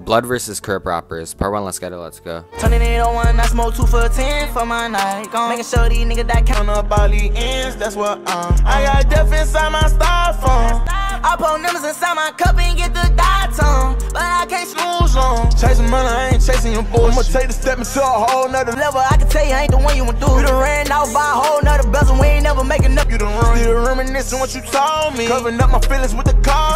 Blood versus Crip Rappers. Part 1, let's get it, let's go. Turning it on one, I smoke two for ten for my night. Gone. Making sure these niggas that count up all these ends, that's what um. I got death inside my styrofoam. I put numbers inside my cup and get the die tone. But I can't snooze on. Chasing money, I ain't chasing your bullshit. I'ma take the step into a whole nother level. I can tell you I ain't the one you went through. You done ran out by a whole nother bezel. We ain't never making up. You done run. Still reminiscing what you told me. Covering up my feelings with the car.